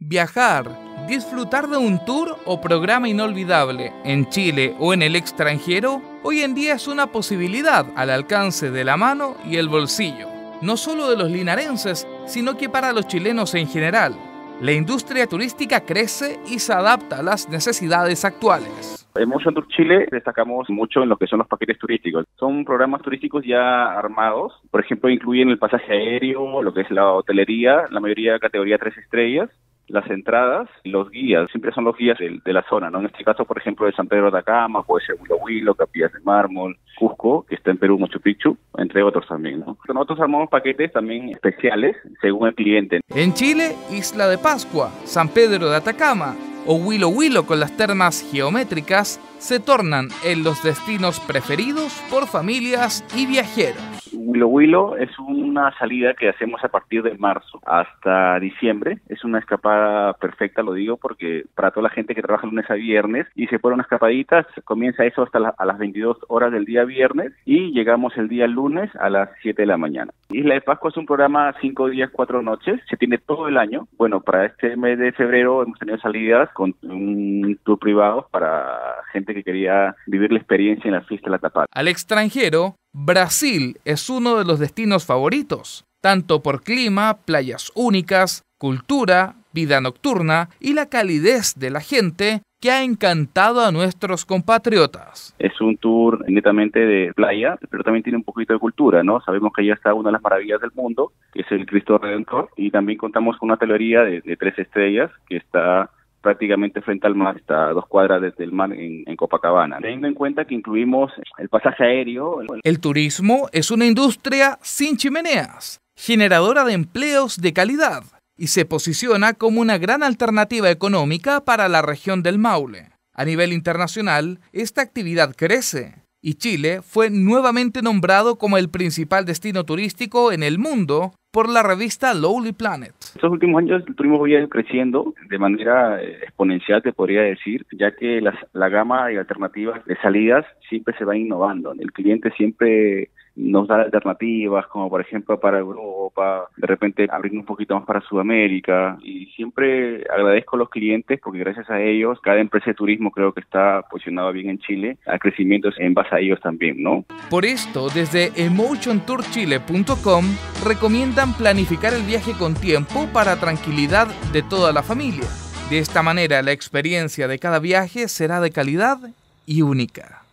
Viajar, disfrutar de un tour o programa inolvidable en Chile o en el extranjero, hoy en día es una posibilidad al alcance de la mano y el bolsillo, no solo de los linarenses, sino que para los chilenos en general. La industria turística crece y se adapta a las necesidades actuales. En Motion Tour Chile destacamos mucho en lo que son los paquetes turísticos. Son programas turísticos ya armados. Por ejemplo, incluyen el pasaje aéreo, lo que es la hotelería, la mayoría categoría tres estrellas, las entradas, los guías, siempre son los guías de, la zona, ¿no? En este caso, por ejemplo, de San Pedro de Atacama, puede ser Huilo Capillas de Mármol, Cusco, que está en Perú, Machu Picchu, entre otros también, ¿no? Nosotros armamos paquetes también especiales según el cliente. En Chile, Isla de Pascua, San Pedro de Atacama o Huilo Huilo con las termas geométricas se tornan en los destinos preferidos por familias y viajeros. Huilo Huilo es una salida que hacemos a partir de marzo hasta diciembre. Es una escapada perfecta, lo digo, porque para toda la gente que trabaja lunes a viernes y se pone una escapadita, comienza eso hasta a las 22 horas del día viernes y llegamos el día lunes a las 7 de la mañana. Isla de Pascua es un programa cinco días, cuatro noches. Se tiene todo el año. Bueno, para este mes de febrero hemos tenido salidas con un tour privado para gente que quería vivir la experiencia en la fiesta de la tapada. Al extranjero, Brasil es uno de los destinos favoritos, tanto por clima, playas únicas, cultura, vida nocturna y la calidez de la gente que ha encantado a nuestros compatriotas. Es un tour netamente de playa, pero también tiene un poquito de cultura, ¿no? Sabemos que allá está una de las maravillas del mundo, que es el Cristo Redentor, y también contamos con una telería de, de tres estrellas que está prácticamente frente al mar, está a dos cuadras desde el mar en, en, Copacabana. Teniendo en cuenta que incluimos el pasaje aéreo. El turismo es una industria sin chimeneas, generadora de empleos de calidad y se posiciona como una gran alternativa económica para la región del Maule. A nivel internacional, esta actividad crece y Chile fue nuevamente nombrado como el principal destino turístico en el mundo por la revista Lowly Planet. Estos últimos años el turismo ido creciendo de manera eh, exponencial, te podría decir, ya que la gama de alternativas de salidas siempre se va innovando. El cliente siempre nos da alternativas, como por ejemplo para Europa, de repente abrir un poquito más para Sudamérica. Y siempre agradezco a los clientes porque gracias a ellos, cada empresa de turismo creo que está posicionada bien en Chile, a crecimientos en base a ellos también, ¿no? Por esto, desde emotiontourchile.com recomiendan planificar el viaje con tiempo para tranquilidad de toda la familia. De esta manera, la experiencia de cada viaje será de calidad y única.